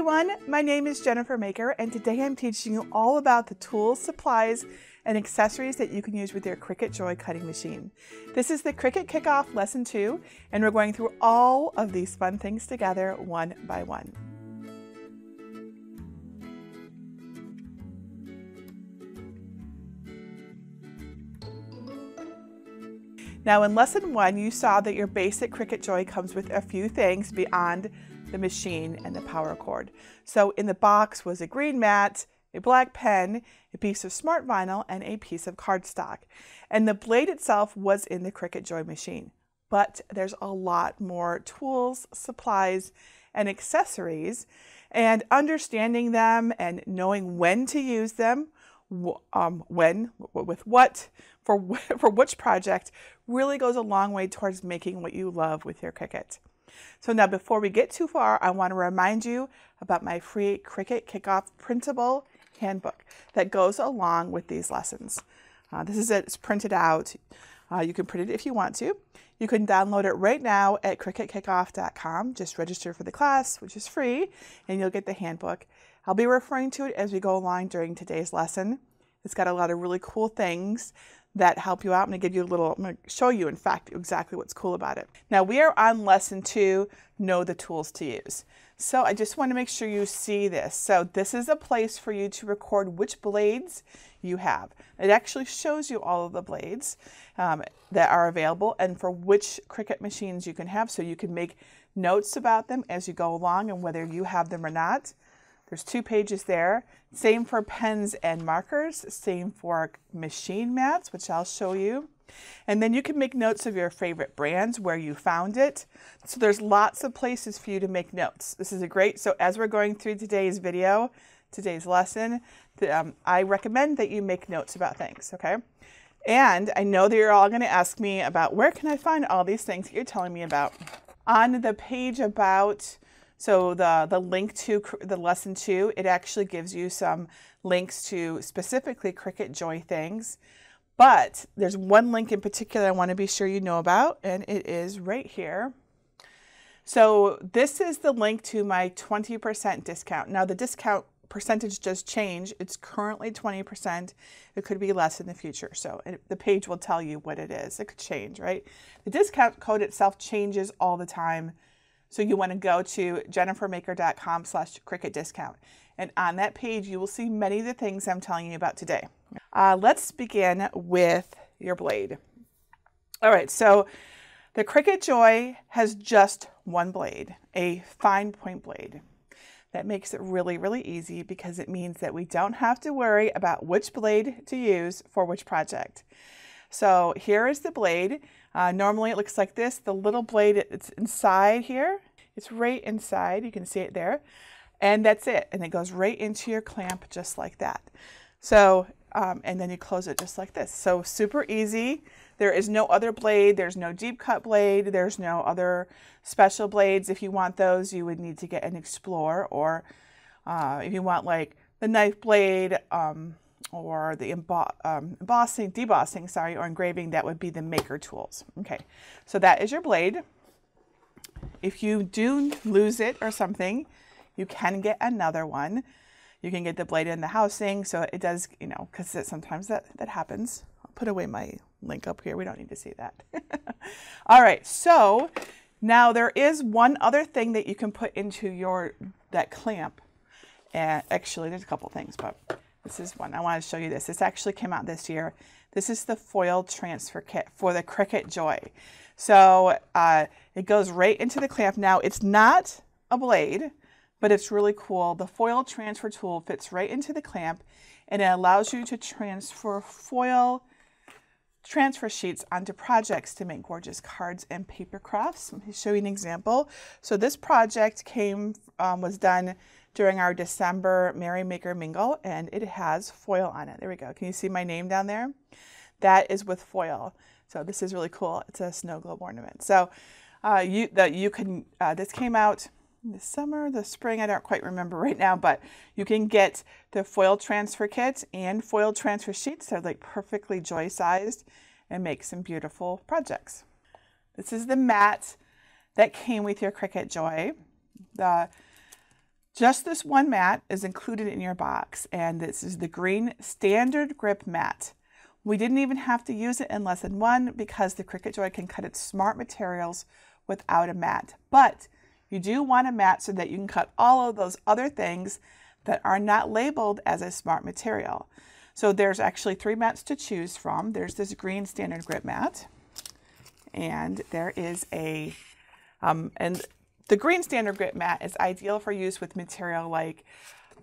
everyone, my name is Jennifer Maker and today I'm teaching you all about the tools, supplies, and accessories that you can use with your Cricut Joy cutting machine. This is the Cricut Kickoff Lesson 2 and we're going through all of these fun things together one by one. Now in lesson one, you saw that your basic Cricut Joy comes with a few things beyond the machine and the power cord. So in the box was a green mat, a black pen, a piece of smart vinyl, and a piece of cardstock. And the blade itself was in the Cricut Joy machine. But there's a lot more tools, supplies, and accessories, and understanding them and knowing when to use them, um, when, with what, for, for which project, really goes a long way towards making what you love with your Cricut. So now before we get too far, I want to remind you about my free Cricut Kickoff printable handbook that goes along with these lessons. Uh, this is it, it's printed out. Uh, you can print it if you want to. You can download it right now at CricutKickoff.com. Just register for the class, which is free, and you'll get the handbook. I'll be referring to it as we go along during today's lesson. It's got a lot of really cool things that help you out. I'm going to give you a little, I'm going to show you, in fact, exactly what's cool about it. Now, we are on lesson two, know the tools to use. So I just want to make sure you see this. So this is a place for you to record which blades you have. It actually shows you all of the blades um, that are available and for which Cricut machines you can have so you can make notes about them as you go along and whether you have them or not. There's two pages there. Same for pens and markers, same for machine mats, which I'll show you. And then you can make notes of your favorite brands, where you found it. So there's lots of places for you to make notes. This is a great, so as we're going through today's video, today's lesson, um, I recommend that you make notes about things, okay? And I know that you're all gonna ask me about where can I find all these things that you're telling me about. On the page about so the, the link to the lesson two, it actually gives you some links to specifically Cricut Joy things. But there's one link in particular I want to be sure you know about, and it is right here. So this is the link to my 20% discount. Now the discount percentage does change. It's currently 20%. It could be less in the future. So it, the page will tell you what it is. It could change, right? The discount code itself changes all the time so you want to go to jennifermaker.com slash Cricut discount. And on that page, you will see many of the things I'm telling you about today. Uh, let's begin with your blade. All right, so the Cricut Joy has just one blade, a fine point blade. That makes it really, really easy because it means that we don't have to worry about which blade to use for which project. So here is the blade. Uh, normally it looks like this. The little blade, it's inside here. It's right inside. You can see it there. And that's it. And it goes right into your clamp just like that. So, um, and then you close it just like this. So super easy. There is no other blade. There's no deep cut blade. There's no other special blades. If you want those, you would need to get an Explore or uh, if you want like the knife blade, um, or the um, embossing, debossing, sorry, or engraving, that would be the maker tools. Okay, so that is your blade. If you do lose it or something, you can get another one. You can get the blade in the housing, so it does, you know, because sometimes that, that happens. I'll put away my link up here. We don't need to see that. All right, so now there is one other thing that you can put into your, that clamp. And actually, there's a couple things, but this is one. I want to show you this. This actually came out this year. This is the foil transfer kit for the Cricut Joy. So uh, it goes right into the clamp. Now it's not a blade, but it's really cool. The foil transfer tool fits right into the clamp and it allows you to transfer foil transfer sheets onto projects to make gorgeous cards and paper crafts. Let me show you an example. So this project came, um, was done during our December Merry Maker Mingle, and it has foil on it. There we go. Can you see my name down there? That is with foil. So this is really cool. It's a snow globe ornament. So uh, you, the, you can, uh, this came out the summer, the spring, I don't quite remember right now, but you can get the foil transfer kit and foil transfer sheets. They're like perfectly joy sized and make some beautiful projects. This is the mat that came with your Cricut Joy. The Just this one mat is included in your box, and this is the green standard grip mat. We didn't even have to use it in lesson one because the Cricut Joy can cut its smart materials without a mat. But you do want a mat so that you can cut all of those other things that are not labeled as a smart material. So there's actually three mats to choose from. There's this green standard grip mat, and there is a, um, and the green standard grip mat is ideal for use with material like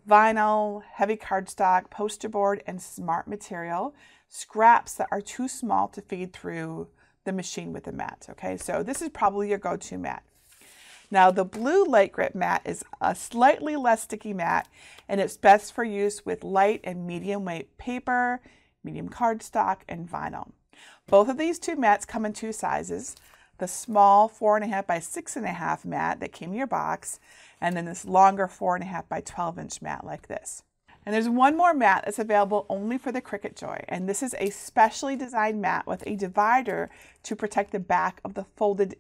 vinyl, heavy cardstock, poster board, and smart material, scraps that are too small to feed through the machine with the mat. Okay, so this is probably your go-to mat. Now the blue light grip mat is a slightly less sticky mat and it's best for use with light and medium weight paper, medium cardstock, and vinyl. Both of these two mats come in two sizes the small four and a half by six and a half mat that came in your box, and then this longer four and a half by 12 inch mat like this. And there's one more mat that's available only for the Cricut Joy, and this is a specially designed mat with a divider to protect the back of the folded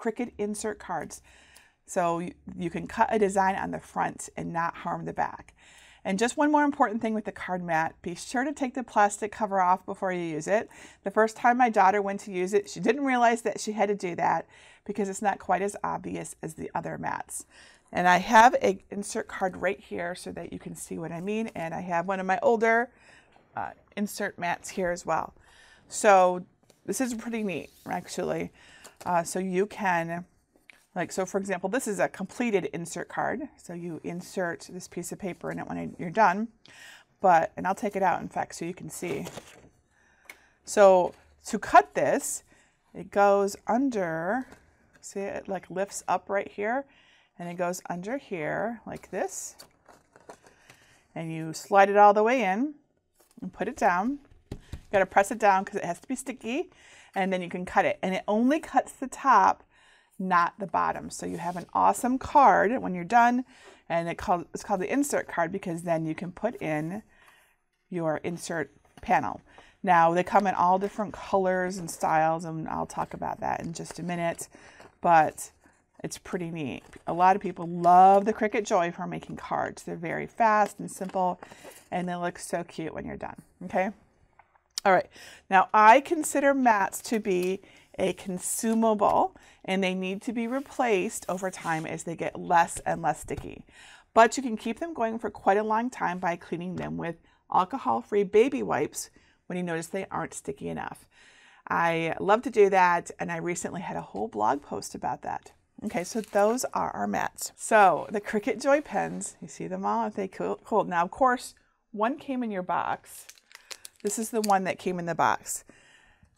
Cricut insert cards. So you can cut a design on the front and not harm the back. And just one more important thing with the card mat, be sure to take the plastic cover off before you use it. The first time my daughter went to use it, she didn't realize that she had to do that because it's not quite as obvious as the other mats. And I have an insert card right here so that you can see what I mean. And I have one of my older uh, insert mats here as well. So this is pretty neat, actually. Uh, so you can like, so for example, this is a completed insert card. So you insert this piece of paper in it when you're done. But, and I'll take it out in fact so you can see. So to cut this, it goes under, see it like lifts up right here and it goes under here like this. And you slide it all the way in and put it down. You gotta press it down because it has to be sticky and then you can cut it. And it only cuts the top not the bottom. So you have an awesome card when you're done, and it called, it's called the insert card because then you can put in your insert panel. Now they come in all different colors and styles, and I'll talk about that in just a minute, but it's pretty neat. A lot of people love the Cricut Joy for making cards. They're very fast and simple, and they look so cute when you're done, okay? All right, now I consider mats to be a consumable and they need to be replaced over time as they get less and less sticky. But you can keep them going for quite a long time by cleaning them with alcohol-free baby wipes when you notice they aren't sticky enough. I love to do that and I recently had a whole blog post about that. Okay, so those are our mats. So the Cricut Joy pens, you see them all? They cool? Now, of course, one came in your box. This is the one that came in the box.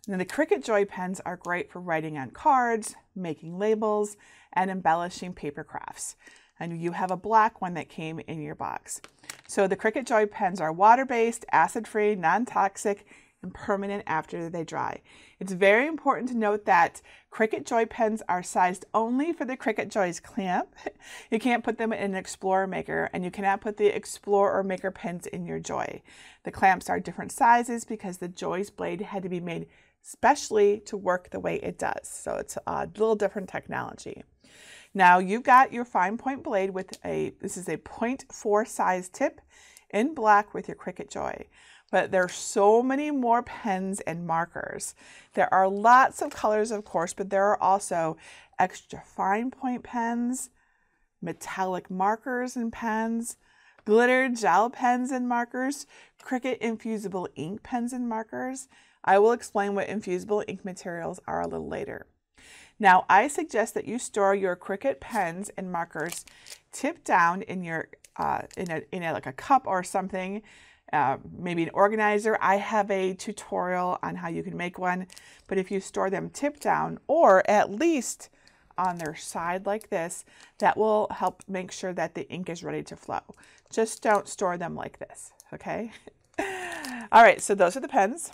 Now the Cricut Joy pens are great for writing on cards, making labels, and embellishing paper crafts. And you have a black one that came in your box. So the Cricut Joy pens are water-based, acid-free, non-toxic, and permanent after they dry. It's very important to note that Cricut Joy pens are sized only for the Cricut Joy's clamp. You can't put them in an Explorer Maker and you cannot put the Explorer or Maker pens in your Joy. The clamps are different sizes because the Joy's blade had to be made especially to work the way it does. So it's a little different technology. Now you've got your fine point blade with a, this is a 0.4 size tip in black with your Cricut Joy. But there are so many more pens and markers. There are lots of colors, of course, but there are also extra fine point pens, metallic markers and pens, glitter gel pens and markers, Cricut infusible ink pens and markers, I will explain what infusible ink materials are a little later. Now, I suggest that you store your Cricut pens and markers tip down in your uh, in a in a, like a cup or something, uh, maybe an organizer. I have a tutorial on how you can make one, but if you store them tip down or at least on their side like this, that will help make sure that the ink is ready to flow. Just don't store them like this, okay? All right, so those are the pens.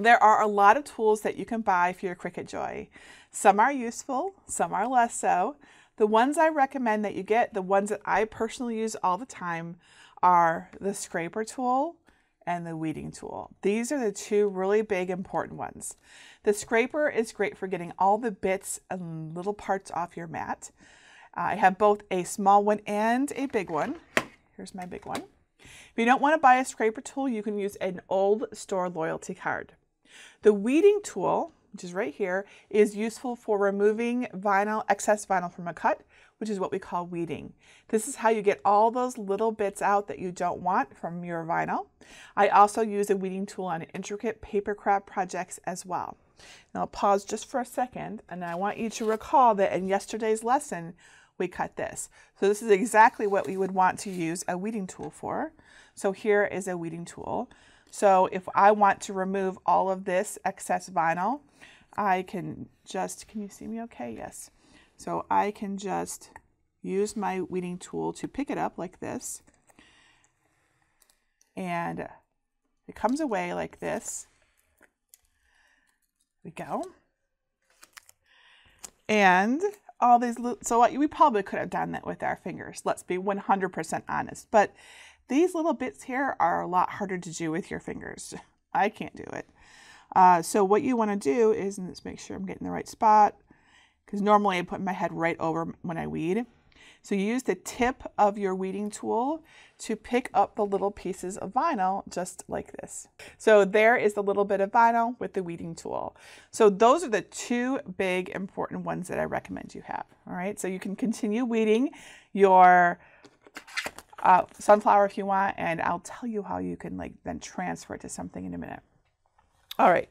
There are a lot of tools that you can buy for your Cricut Joy. Some are useful, some are less so. The ones I recommend that you get, the ones that I personally use all the time, are the scraper tool and the weeding tool. These are the two really big important ones. The scraper is great for getting all the bits and little parts off your mat. I have both a small one and a big one. Here's my big one. If you don't want to buy a scraper tool, you can use an old store loyalty card. The weeding tool, which is right here, is useful for removing vinyl, excess vinyl from a cut, which is what we call weeding. This is how you get all those little bits out that you don't want from your vinyl. I also use a weeding tool on intricate paper craft projects as well. Now I'll pause just for a second and I want you to recall that in yesterday's lesson we cut this. So this is exactly what we would want to use a weeding tool for. So here is a weeding tool. So if I want to remove all of this excess vinyl, I can just, can you see me okay? Yes. So I can just use my weeding tool to pick it up like this. And it comes away like this. We go. And all these, so what we probably could have done that with our fingers. Let's be 100% honest. But these little bits here are a lot harder to do with your fingers. I can't do it. Uh, so what you want to do is, let's make sure I'm getting the right spot because normally I put my head right over when I weed. So you use the tip of your weeding tool to pick up the little pieces of vinyl just like this. So there is a little bit of vinyl with the weeding tool. So those are the two big important ones that I recommend you have. All right, so you can continue weeding your uh, sunflower if you want, and I'll tell you how you can like then transfer it to something in a minute. All right,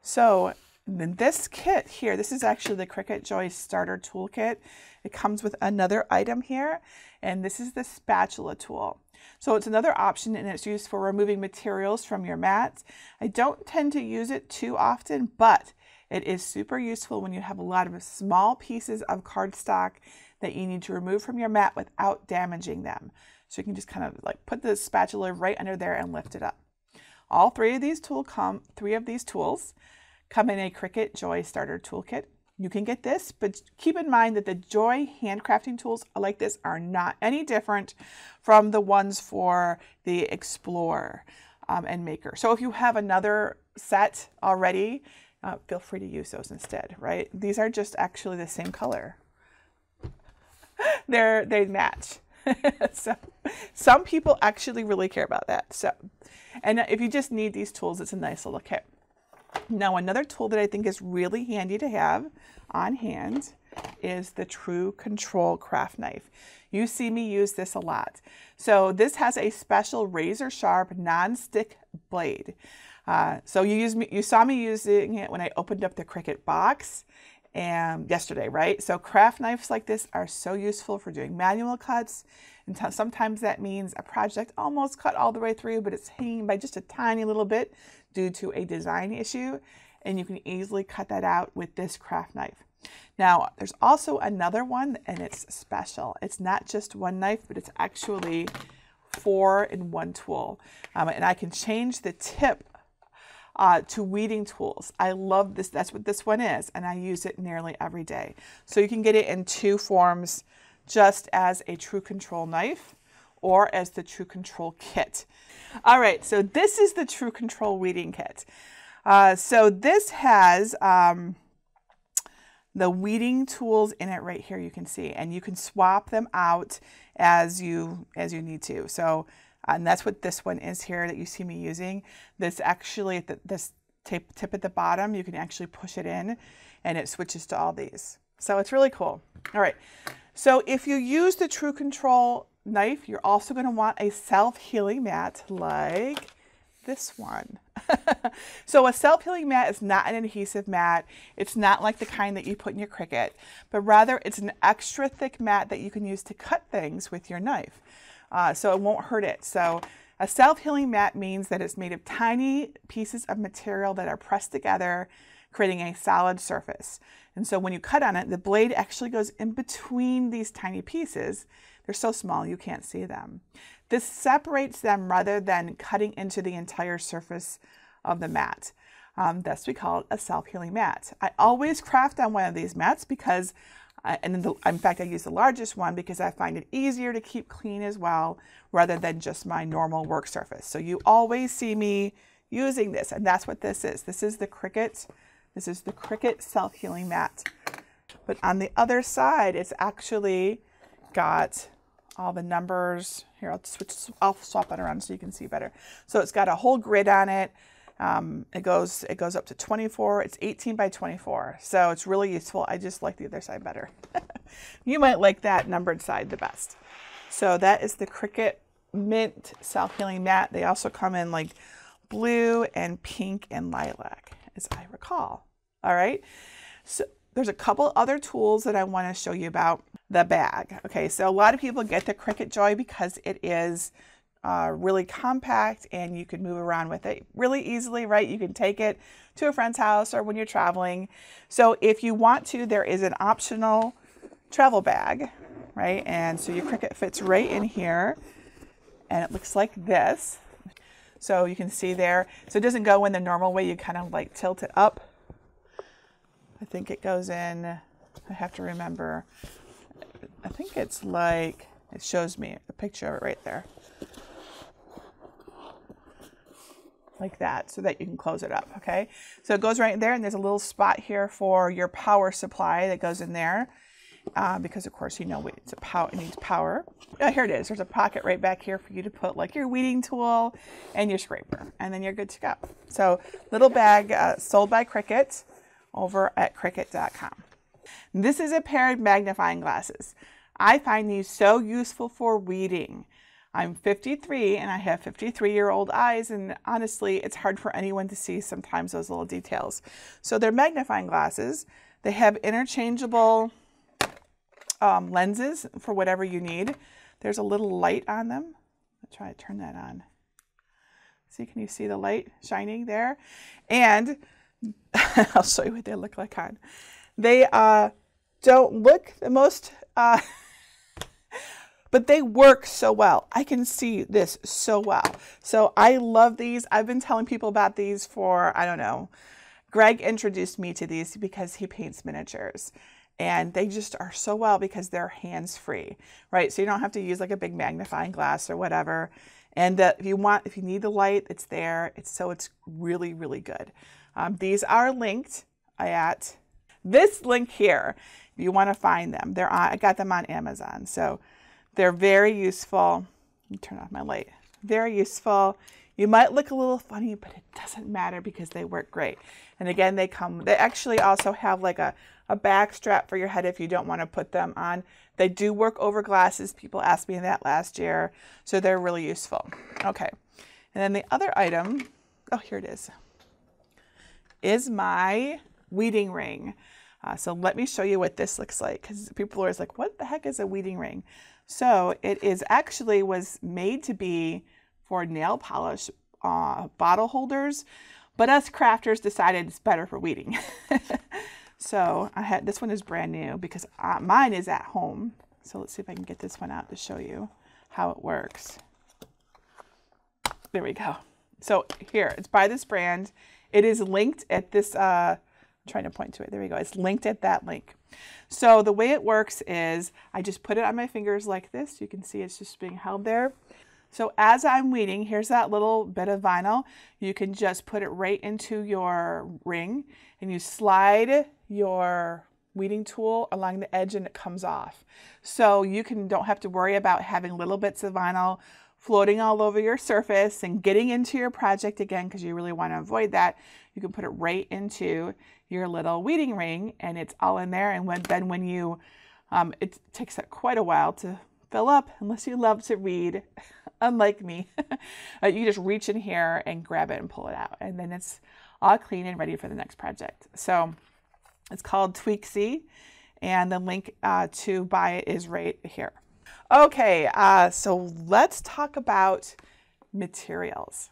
so then this kit here, this is actually the Cricut Joy Starter Toolkit. It comes with another item here, and this is the spatula tool. So it's another option and it's used for removing materials from your mats. I don't tend to use it too often, but it is super useful when you have a lot of small pieces of cardstock that you need to remove from your mat without damaging them. So you can just kind of like put the spatula right under there and lift it up. All three of these tool come three of these tools come in a Cricut Joy Starter Toolkit. You can get this, but keep in mind that the Joy handcrafting tools like this are not any different from the ones for the Explorer um, and Maker. So if you have another set already, uh, feel free to use those instead, right? These are just actually the same color. They're, they match. so some people actually really care about that. So, and if you just need these tools, it's a nice little kit. Now another tool that I think is really handy to have on hand is the True Control craft knife. You see me use this a lot. So this has a special razor sharp non-stick blade. Uh, so you, use me, you saw me using it when I opened up the Cricut box and yesterday, right? So craft knives like this are so useful for doing manual cuts. And sometimes that means a project almost cut all the way through, but it's hanging by just a tiny little bit due to a design issue. And you can easily cut that out with this craft knife. Now, there's also another one and it's special. It's not just one knife, but it's actually four in one tool. Um, and I can change the tip uh, to weeding tools. I love this. That's what this one is. And I use it nearly every day. So you can get it in two forms, just as a True Control knife or as the True Control kit. All right, so this is the True Control weeding kit. Uh, so this has um, the weeding tools in it right here you can see and you can swap them out as you as you need to. So Uh, and that's what this one is here that you see me using. This actually, this tape, tip at the bottom, you can actually push it in and it switches to all these. So it's really cool. All right. So if you use the True Control knife, you're also going to want a self-healing mat like this one. so a self-healing mat is not an adhesive mat. It's not like the kind that you put in your Cricut, but rather it's an extra thick mat that you can use to cut things with your knife uh, so it won't hurt it. So a self-healing mat means that it's made of tiny pieces of material that are pressed together, creating a solid surface. And so when you cut on it, the blade actually goes in between these tiny pieces. They're so small you can't see them. This separates them rather than cutting into the entire surface of the mat. Um, thus, we call it a self-healing mat. I always craft on one of these mats because and in, the, in fact, I use the largest one because I find it easier to keep clean as well, rather than just my normal work surface. So you always see me using this, and that's what this is. This is the Cricut. This is the Cricut self-healing mat. But on the other side, it's actually got all the numbers. Here, I'll switch, I'll swap it around so you can see better. So it's got a whole grid on it. Um, it goes it goes up to 24. It's 18 by 24, so it's really useful. I just like the other side better. you might like that numbered side the best. So that is the Cricut Mint Self-Healing Mat. They also come in like blue and pink and lilac, as I recall. All right. So there's a couple other tools that I want to show you about the bag. Okay, so a lot of people get the Cricut Joy because it is uh, really compact and you can move around with it really easily, right? You can take it to a friend's house or when you're traveling. So if you want to, there is an optional travel bag, right? And so your Cricut fits right in here and it looks like this. So you can see there, so it doesn't go in the normal way, you kind of like tilt it up. I think it goes in, I have to remember, I think it's like, it shows me a picture of it right there. Like that so that you can close it up, okay? So it goes right there and there's a little spot here for your power supply that goes in there uh, because of course you know it's a power, it needs power. Oh, here it is, there's a pocket right back here for you to put like your weeding tool and your scraper and then you're good to go. So little bag uh, sold by Cricut over at Cricut.com. This is a pair of magnifying glasses. I find these so useful for weeding. I'm 53 and I have 53 year old eyes, and honestly, it's hard for anyone to see sometimes those little details. So they're magnifying glasses. They have interchangeable um, lenses for whatever you need. There's a little light on them. I'll try to turn that on. See, can you see the light shining there? And I'll show you what they look like on. They uh, don't look the most. Uh, but they work so well. I can see this so well. So I love these. I've been telling people about these for, I don't know, Greg introduced me to these because he paints miniatures. And they just are so well because they're hands free, right? So you don't have to use like a big magnifying glass or whatever. And if you want, if you need the light, it's there. It's so it's really, really good. Um, these are linked at this link here. If you want to find them, they're on, I got them on Amazon. So they're very useful. Let me turn off my light. Very useful. You might look a little funny, but it doesn't matter because they work great. And again, they come, they actually also have like a, a back strap for your head if you don't want to put them on. They do work over glasses. People asked me that last year. So they're really useful. Okay. And then the other item, oh, here it is, is my weeding ring. Uh, so let me show you what this looks like because people are always like, what the heck is a weeding ring? So it is actually was made to be for nail polish uh, bottle holders, but us crafters decided it's better for weeding. so I had this one is brand new because uh, mine is at home. So let's see if I can get this one out to show you how it works. There we go. So here, it's by this brand. It is linked at this, uh, trying to point to it. There we go. It's linked at that link. So the way it works is I just put it on my fingers like this. You can see it's just being held there. So as I'm weeding, here's that little bit of vinyl. You can just put it right into your ring and you slide your weeding tool along the edge and it comes off. So you can don't have to worry about having little bits of vinyl floating all over your surface and getting into your project again because you really want to avoid that. You can put it right into your little weeding ring and it's all in there. And when, then when you, um, it takes quite a while to fill up unless you love to read, unlike me. uh, you just reach in here and grab it and pull it out. And then it's all clean and ready for the next project. So it's called Tweezy and the link uh, to buy it is right here. Okay, uh, so let's talk about materials.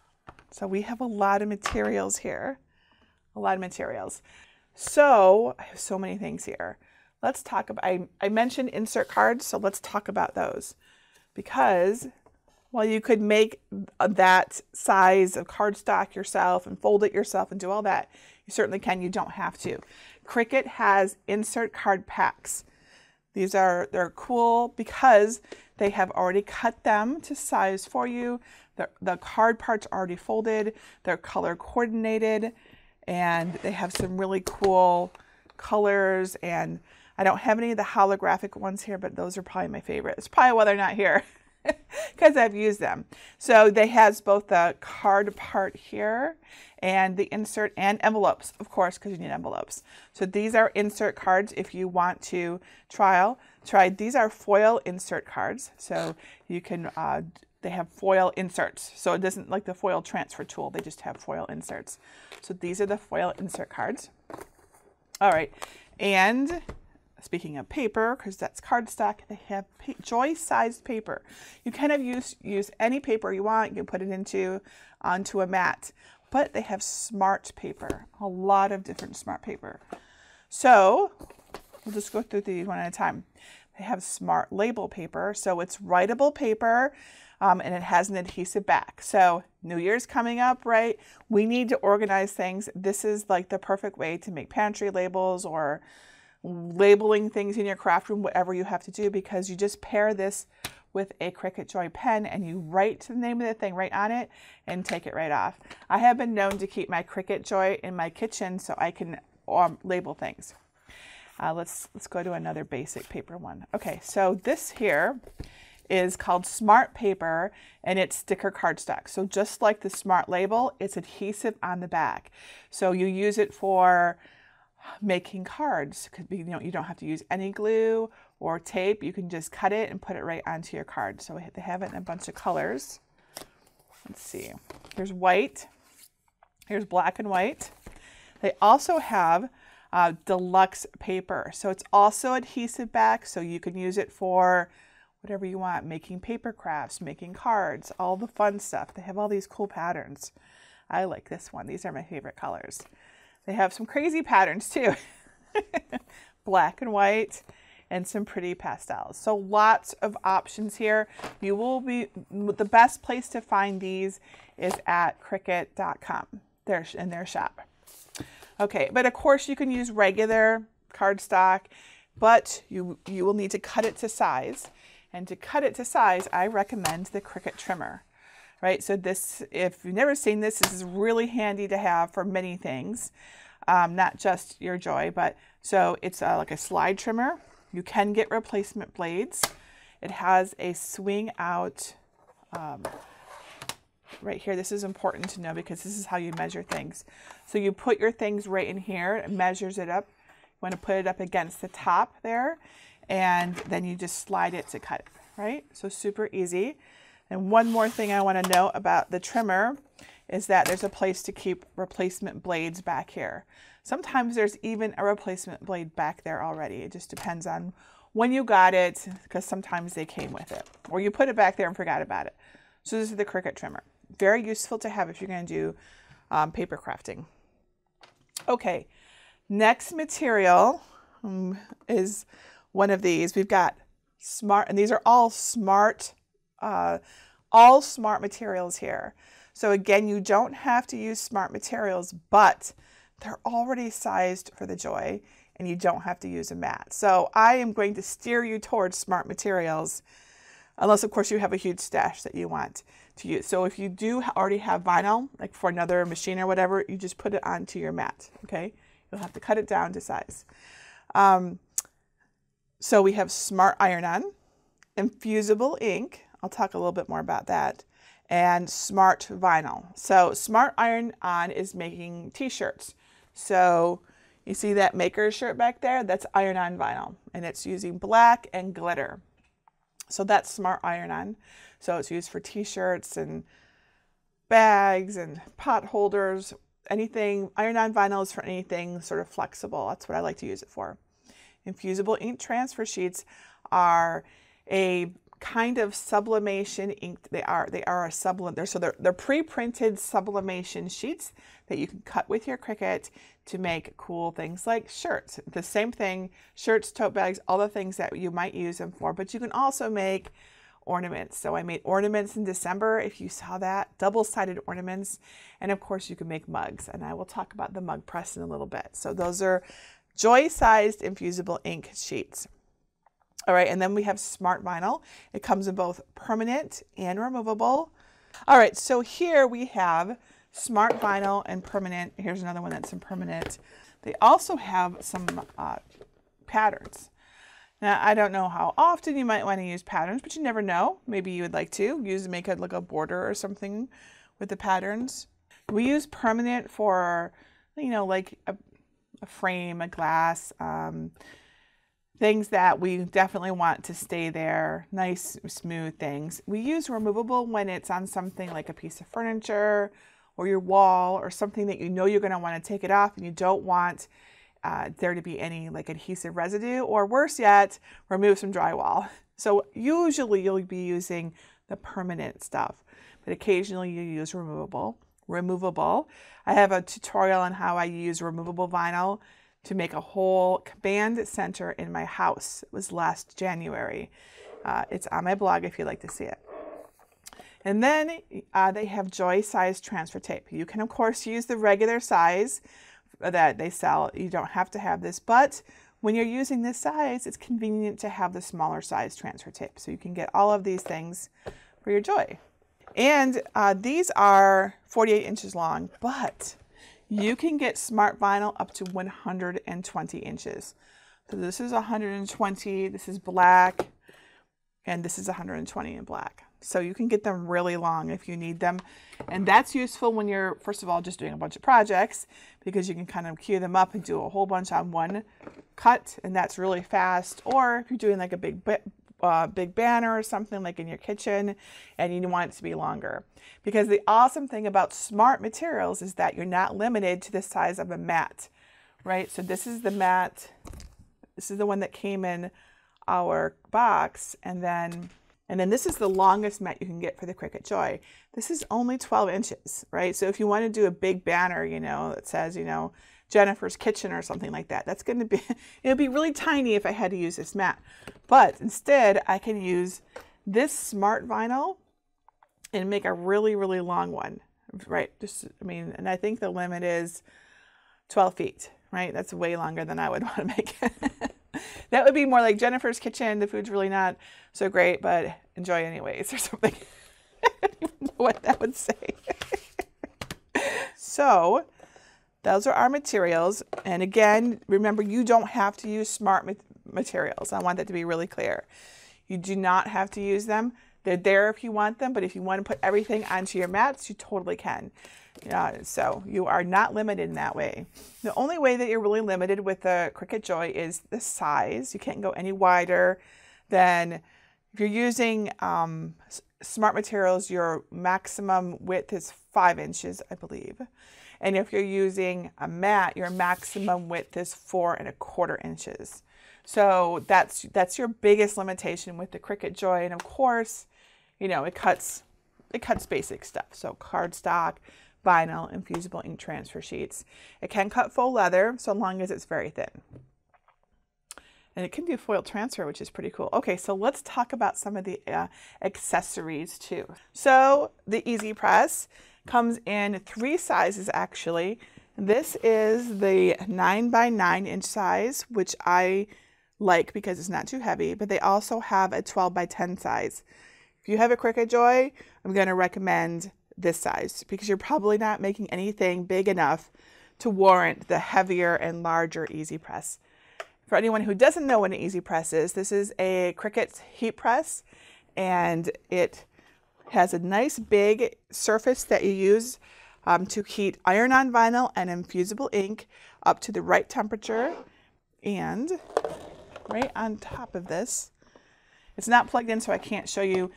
So we have a lot of materials here, a lot of materials. So I have so many things here. Let's talk about, I, I mentioned insert cards, so let's talk about those. Because while you could make that size of cardstock yourself and fold it yourself and do all that, you certainly can, you don't have to. Cricut has insert card packs. These are, they're cool because they have already cut them to size for you. The, the card parts already folded. They're color coordinated and they have some really cool colors and I don't have any of the holographic ones here, but those are probably my favorite. It's probably why they're not here because I've used them. So they has both the card part here and the insert and envelopes, of course, because you need envelopes. So these are insert cards if you want to trial. Try these are foil insert cards. So you can uh, they have foil inserts. So it doesn't like the foil transfer tool, they just have foil inserts. So these are the foil insert cards. All right, and speaking of paper, because that's cardstock, they have joy-sized paper. You kind of use, use any paper you want. You can put it into onto a mat, but they have smart paper, a lot of different smart paper. So we'll just go through these one at a time. They have smart label paper, so it's writable paper um, and it has an adhesive back. So New Year's coming up, right? We need to organize things. This is like the perfect way to make pantry labels or labeling things in your craft room, whatever you have to do, because you just pair this with a Cricut Joy pen and you write the name of the thing right on it and take it right off. I have been known to keep my Cricut Joy in my kitchen so I can um, label things. Uh, let's, let's go to another basic paper one. Okay, so this here is called Smart Paper and it's sticker cardstock. So just like the Smart Label, it's adhesive on the back. So you use it for making cards. You know, you don't have to use any glue or tape. You can just cut it and put it right onto your card. So they have it in a bunch of colors. Let's see. Here's white. Here's black and white. They also have uh, deluxe paper. So it's also adhesive back, so you can use it for whatever you want, making paper crafts, making cards, all the fun stuff. They have all these cool patterns. I like this one. These are my favorite colors. They have some crazy patterns too. Black and white and some pretty pastels. So lots of options here. You will be, the best place to find these is at Cricut.com their, in their shop. Okay, but of course you can use regular cardstock, but you, you will need to cut it to size. And to cut it to size, I recommend the Cricut trimmer, right? So this, if you've never seen this, this is really handy to have for many things, um, not just your Joy, but so it's uh, like a slide trimmer. You can get replacement blades. It has a swing out um, right here. This is important to know because this is how you measure things. So you put your things right in here, it measures it up. You want to put it up against the top there and then you just slide it to cut it, right? So super easy. And one more thing I want to note about the trimmer is that there's a place to keep replacement blades back here. Sometimes there's even a replacement blade back there already. It just depends on when you got it because sometimes they came with it or you put it back there and forgot about it. So this is the Cricut trimmer. Very useful to have if you're going to do um, paper crafting. Okay, next material um, is one of these. We've got smart, and these are all smart, uh, all smart materials here. So again, you don't have to use smart materials, but they're already sized for the Joy and you don't have to use a mat. So I am going to steer you towards smart materials, unless of course you have a huge stash that you want to use. So if you do already have vinyl, like for another machine or whatever, you just put it onto your mat, okay? You'll have to cut it down to size. Um, so we have Smart Iron-On, infusible ink. I'll talk a little bit more about that. And Smart Vinyl. So Smart Iron-On is making t-shirts. So you see that maker shirt back there? That's iron-on vinyl. And it's using black and glitter. So that's Smart Iron-On. So it's used for t-shirts and bags and pot holders, anything. Iron-on vinyl is for anything sort of flexible. That's what I like to use it for. Infusible ink transfer sheets are a kind of sublimation ink. They are they are a sublim. They're, so they're they're pre-printed sublimation sheets that you can cut with your Cricut to make cool things like shirts. The same thing, shirts, tote bags, all the things that you might use them for. But you can also make ornaments. So I made ornaments in December, if you saw that, double-sided ornaments. And of course you can make mugs. And I will talk about the mug press in a little bit. So those are joy-sized infusible ink sheets. All right, and then we have Smart Vinyl. It comes in both permanent and removable. All right, so here we have Smart Vinyl and permanent. Here's another one that's in permanent. They also have some uh, patterns. Now, I don't know how often you might want to use patterns, but you never know. Maybe you would like to use make it like a border or something with the patterns. We use permanent for, you know, like a, a frame, a glass, um, things that we definitely want to stay there, nice, smooth things. We use removable when it's on something like a piece of furniture or your wall or something that you know you're going to want to take it off and you don't want uh, there to be any like adhesive residue or worse yet, remove some drywall. So usually you'll be using the permanent stuff, but occasionally you use removable. Removable. I have a tutorial on how I use removable vinyl to make a whole command center in my house. It was last January. Uh, it's on my blog if you'd like to see it. And then uh, they have Joy size transfer tape. You can of course use the regular size that they sell. You don't have to have this, but when you're using this size, it's convenient to have the smaller size transfer tape. So you can get all of these things for your Joy. And uh, these are 48 inches long, but you can get smart vinyl up to 120 inches. So this is 120, this is black, and this is 120 in black. So you can get them really long if you need them. And that's useful when you're, first of all, just doing a bunch of projects because you can kind of queue them up and do a whole bunch on one cut and that's really fast. Or if you're doing like a big uh, big banner or something like in your kitchen and you want it to be longer. Because the awesome thing about smart materials is that you're not limited to the size of a mat, right? So this is the mat. This is the one that came in our box and then and then this is the longest mat you can get for the Cricut Joy. This is only 12 inches, right? So if you want to do a big banner, you know, that says, you know, Jennifer's Kitchen or something like that, that's going to be, it'll be really tiny if I had to use this mat. But instead, I can use this smart vinyl and make a really, really long one, right? Just, I mean, and I think the limit is 12 feet, right? That's way longer than I would want to make that would be more like Jennifer's Kitchen. The food's really not so great, but enjoy anyways, or something. I don't even know what that would say. so, those are our materials. And again, remember, you don't have to use smart materials. I want that to be really clear. You do not have to use them. They're there if you want them, but if you want to put everything onto your mats, you totally can. So you are not limited in that way. The only way that you're really limited with the Cricut Joy is the size. You can't go any wider than, if you're using um, smart materials, your maximum width is five inches, I believe. And if you're using a mat, your maximum width is four and a quarter inches. So that's that's your biggest limitation with the Cricut Joy. And of course, you know, it cuts it cuts basic stuff. So cardstock, vinyl, infusible ink transfer sheets. It can cut faux leather so long as it's very thin. And it can do foil transfer, which is pretty cool. Okay, so let's talk about some of the uh, accessories too. So the Easy Press comes in three sizes actually. This is the 9 by 9 inch size, which I like because it's not too heavy, but they also have a 12 by 10 size. If you have a Cricut Joy, I'm going to recommend this size because you're probably not making anything big enough to warrant the heavier and larger Easy Press. For anyone who doesn't know what an Easy Press is, this is a Cricut heat press and it has a nice big surface that you use um, to heat iron-on vinyl and infusible ink up to the right temperature. And right on top of this, it's not plugged in so I can't show you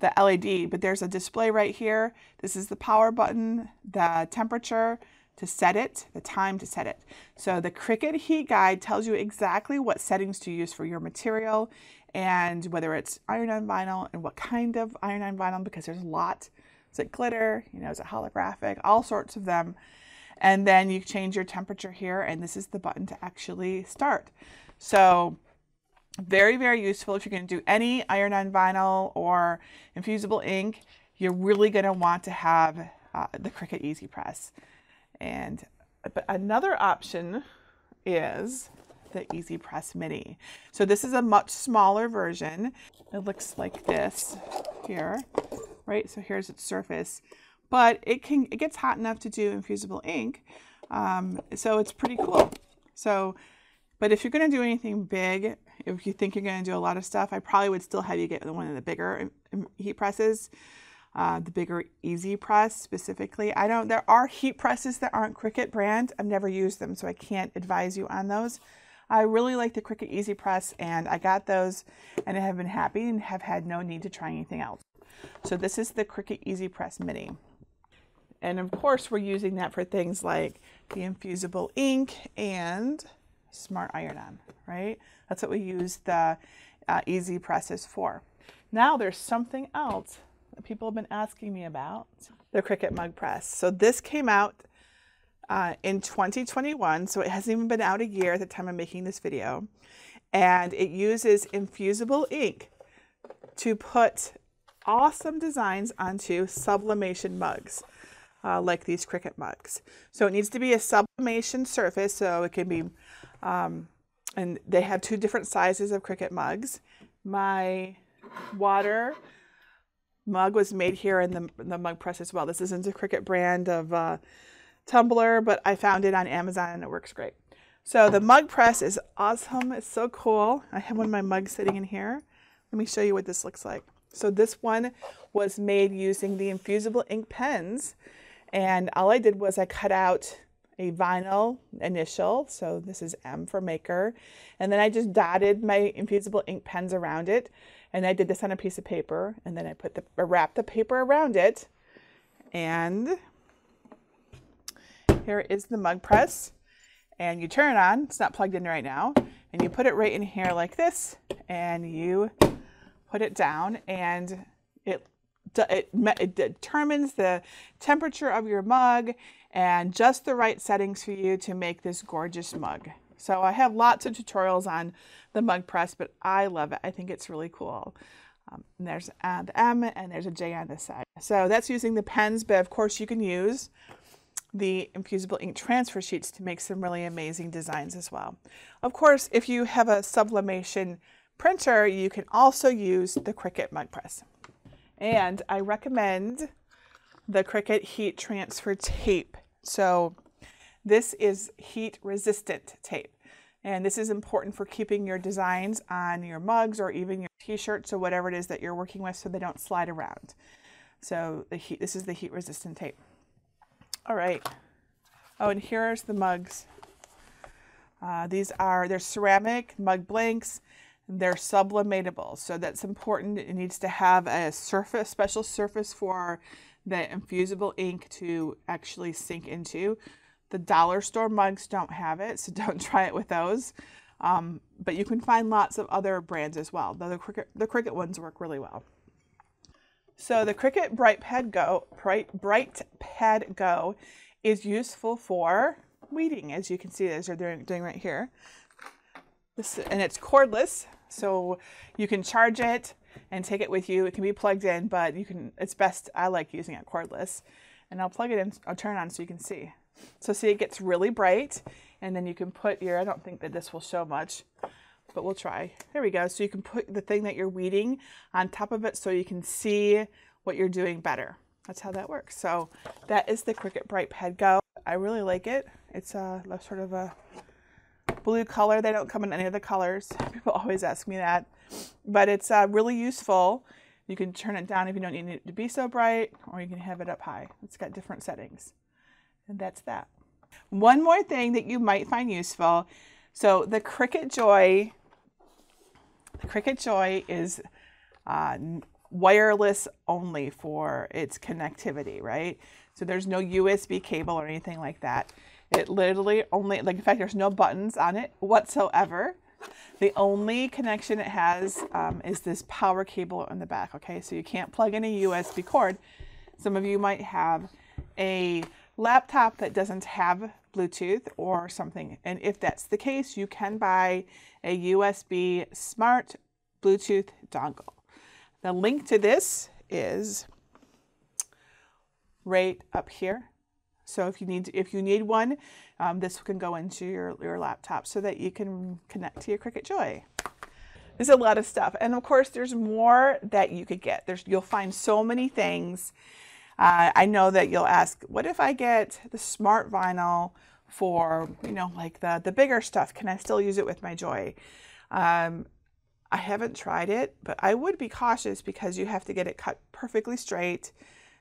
the LED, but there's a display right here. This is the power button, the temperature to set it, the time to set it. So the Cricut Heat Guide tells you exactly what settings to use for your material and whether it's iron-on vinyl and what kind of iron-on vinyl because there's a lot. Is it glitter? You know, is it holographic? All sorts of them. And then you change your temperature here and this is the button to actually start. So very, very useful if you're going to do any iron-on vinyl or infusible ink. You're really going to want to have uh, the Cricut Easy Press. And but another option is the Easy Press Mini. So this is a much smaller version. It looks like this here, right? So here's its surface, but it can it gets hot enough to do infusible ink. Um, so it's pretty cool. So But if you're going to do anything big, if you think you're going to do a lot of stuff, I probably would still have you get one of the bigger heat presses, uh, the bigger Easy Press specifically. I don't. There are heat presses that aren't Cricut brand. I've never used them, so I can't advise you on those. I really like the Cricut Easy Press, and I got those, and I have been happy and have had no need to try anything else. So this is the Cricut Easy Press Mini. And of course, we're using that for things like the infusible ink and smart iron on, right? That's what we use the uh, easy presses for. Now there's something else that people have been asking me about, the Cricut mug press. So this came out uh, in 2021, so it hasn't even been out a year at the time I'm making this video. And it uses infusible ink to put awesome designs onto sublimation mugs uh, like these Cricut mugs. So it needs to be a sublimation surface, so it can be, um, and they have two different sizes of Cricut mugs. My water mug was made here in the, the mug press as well. This isn't a Cricut brand of uh, tumbler, but I found it on Amazon and it works great. So the mug press is awesome. It's so cool. I have one of my mugs sitting in here. Let me show you what this looks like. So this one was made using the infusible ink pens and all I did was I cut out a vinyl initial. So this is M for maker. And then I just dotted my infusible ink pens around it. And I did this on a piece of paper. And then I put the wrap the paper around it. And here is the mug press. And you turn it on. It's not plugged in right now. And you put it right in here like this. And you put it down. And it it, it determines the temperature of your mug and just the right settings for you to make this gorgeous mug. So I have lots of tutorials on the mug press, but I love it. I think it's really cool. Um, there's an M and there's a J on this side. So that's using the pens, but of course you can use the infusible ink transfer sheets to make some really amazing designs as well. Of course, if you have a sublimation printer, you can also use the Cricut mug press. And I recommend the Cricut Heat Transfer Tape. So this is heat resistant tape. And this is important for keeping your designs on your mugs or even your t-shirts or whatever it is that you're working with so they don't slide around. So the heat, this is the heat resistant tape. All right. Oh, and here's the mugs. Uh, these are, they're ceramic mug blanks. And they're sublimatable, so that's important. It needs to have a surface, special surface for the infusible ink to actually sink into. The dollar store mugs don't have it, so don't try it with those. Um, but you can find lots of other brands as well. The, the, Cricut, the Cricut ones work really well. So the Cricut Bright Pad Go, Bright, Bright Pad Go is useful for weeding, as you can see as they're doing, doing right here. This, and it's cordless, so you can charge it and take it with you. It can be plugged in, but you can. It's best. I like using it cordless, and I'll plug it in. I'll turn it on so you can see. So see, it gets really bright, and then you can put your. I don't think that this will show much, but we'll try. There we go. So you can put the thing that you're weeding on top of it, so you can see what you're doing better. That's how that works. So that is the Cricut Bright Pad Go. I really like it. It's a sort of a blue color. They don't come in any of the colors. People always ask me that. But it's uh, really useful. You can turn it down if you don't need it to be so bright, or you can have it up high. It's got different settings. And that's that. One more thing that you might find useful. So the Cricut Joy, the Cricut Joy is uh, wireless only for its connectivity, right? So there's no USB cable or anything like that. It literally only, like in fact, there's no buttons on it whatsoever. The only connection it has um, is this power cable in the back, okay? So you can't plug in a USB cord. Some of you might have a laptop that doesn't have Bluetooth or something. And if that's the case, you can buy a USB smart Bluetooth dongle. The link to this is right up here. So if you need if you need one, um, this can go into your, your laptop so that you can connect to your Cricut Joy. There's a lot of stuff. And of course, there's more that you could get. There's, you'll find so many things. Uh, I know that you'll ask, what if I get the smart vinyl for, you know, like the, the bigger stuff. Can I still use it with my Joy? Um, I haven't tried it, but I would be cautious because you have to get it cut perfectly straight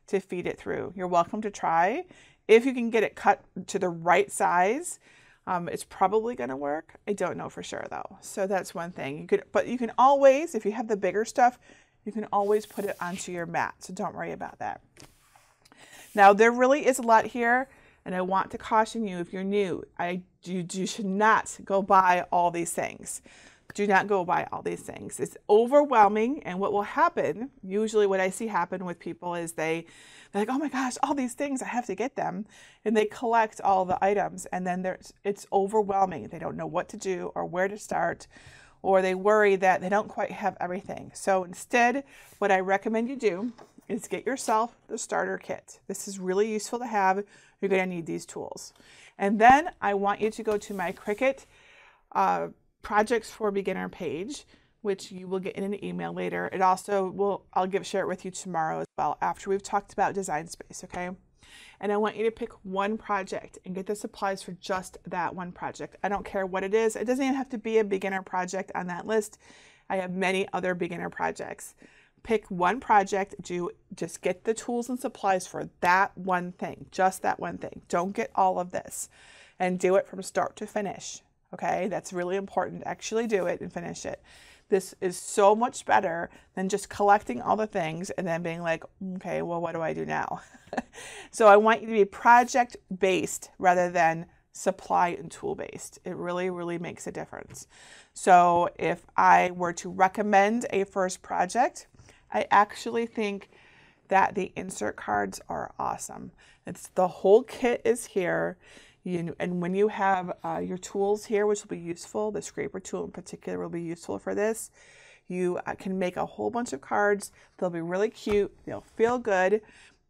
to feed it through. You're welcome to try. If you can get it cut to the right size, um, it's probably going to work. I don't know for sure though. So that's one thing. You could, but you can always, if you have the bigger stuff, you can always put it onto your mat. So don't worry about that. Now there really is a lot here. And I want to caution you if you're new, I you, you should not go buy all these things. Do not go buy all these things. It's overwhelming. And what will happen, usually what I see happen with people is they, they're like, oh my gosh, all these things, I have to get them. And they collect all the items and then there's, it's overwhelming. They don't know what to do or where to start or they worry that they don't quite have everything. So instead, what I recommend you do is get yourself the starter kit. This is really useful to have. You're going to need these tools. And then I want you to go to my Cricut uh, projects for beginner page, which you will get in an email later. It also will, I'll give share it with you tomorrow as well after we've talked about design space, okay? And I want you to pick one project and get the supplies for just that one project. I don't care what it is. It doesn't even have to be a beginner project on that list. I have many other beginner projects. Pick one project, do just get the tools and supplies for that one thing, just that one thing. Don't get all of this and do it from start to finish. Okay, that's really important. Actually do it and finish it. This is so much better than just collecting all the things and then being like, okay, well, what do I do now? so I want you to be project based rather than supply and tool based. It really, really makes a difference. So if I were to recommend a first project, I actually think that the insert cards are awesome. It's the whole kit is here. You, and when you have uh, your tools here, which will be useful, the scraper tool in particular will be useful for this, you uh, can make a whole bunch of cards. They'll be really cute. They'll feel good.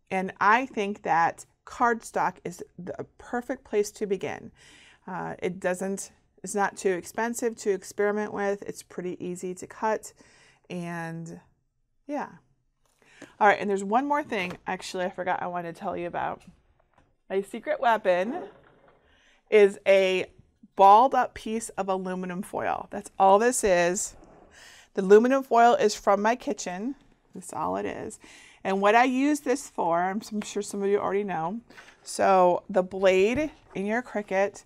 And I think that cardstock is the perfect place to begin. Uh, it doesn't, it's not too expensive to experiment with. It's pretty easy to cut. And yeah. All right, and there's one more thing actually I forgot I wanted to tell you about. My secret weapon is a balled up piece of aluminum foil. That's all this is. The aluminum foil is from my kitchen. That's all it is. And what I use this for, I'm sure some of you already know. So the blade in your Cricut,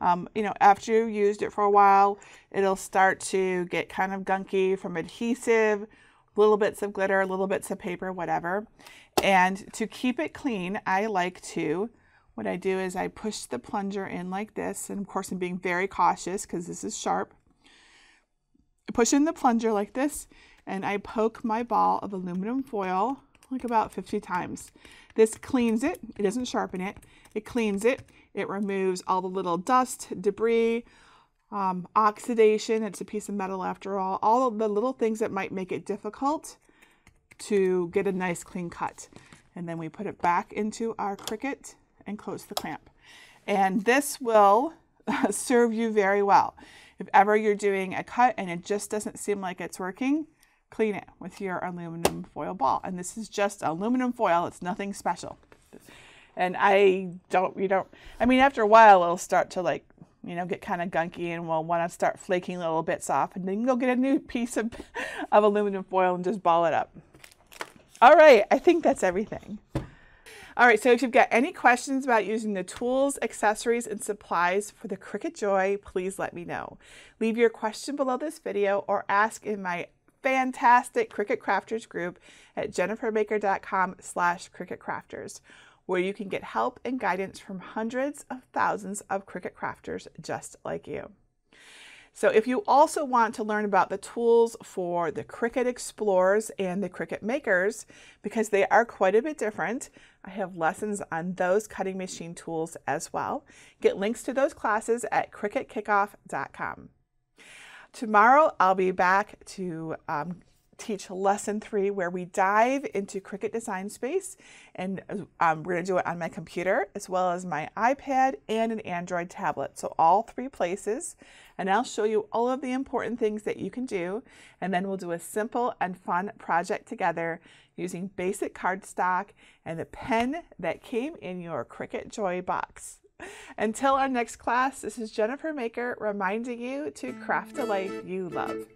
um, you know, after you've used it for a while, it'll start to get kind of gunky from adhesive, little bits of glitter, little bits of paper, whatever. And to keep it clean, I like to, what I do is I push the plunger in like this. And of course, I'm being very cautious because this is sharp. I push in the plunger like this and I poke my ball of aluminum foil like about 50 times. This cleans it. It doesn't sharpen it. It cleans it. It removes all the little dust, debris, um, oxidation. It's a piece of metal after all. All of the little things that might make it difficult to get a nice clean cut. And then we put it back into our Cricut and close the clamp. And this will serve you very well. If ever you're doing a cut and it just doesn't seem like it's working, clean it with your aluminum foil ball. And this is just aluminum foil, it's nothing special. And I don't, you don't, I mean, after a while, it'll start to like, you know, get kind of gunky and we'll want to start flaking little bits off. And then you can go get a new piece of, of aluminum foil and just ball it up. All right, I think that's everything. All right, so if you've got any questions about using the tools, accessories, and supplies for the Cricut Joy, please let me know. Leave your question below this video or ask in my fantastic Cricut Crafters group at jennifermaker.com slash Cricut Crafters, where you can get help and guidance from hundreds of thousands of Cricut crafters just like you. So if you also want to learn about the tools for the Cricut Explorers and the Cricut Makers, because they are quite a bit different, I have lessons on those cutting machine tools as well. Get links to those classes at CricutKickoff.com. Tomorrow, I'll be back to um, teach lesson three, where we dive into Cricut Design Space. And um, we're going to do it on my computer, as well as my iPad and an Android tablet. So, all three places. And I'll show you all of the important things that you can do. And then we'll do a simple and fun project together using basic cardstock and the pen that came in your Cricut Joy box. Until our next class, this is Jennifer Maker reminding you to craft a life you love.